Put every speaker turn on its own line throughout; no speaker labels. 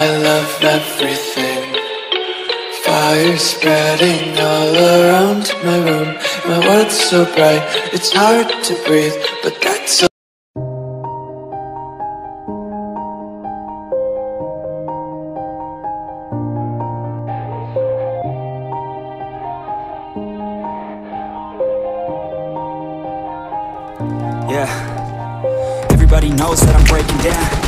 I love everything. Fire spreading all around my room. My world's so bright, it's hard to breathe, but that's
Yeah. Everybody knows that I'm breaking down.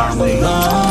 Are we lost?